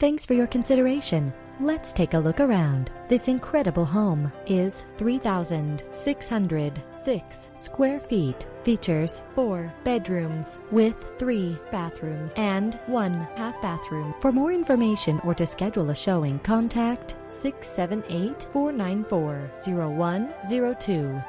Thanks for your consideration. Let's take a look around. This incredible home is 3,606 square feet. Features four bedrooms with three bathrooms and one half bathroom. For more information or to schedule a showing, contact 678 494 0102.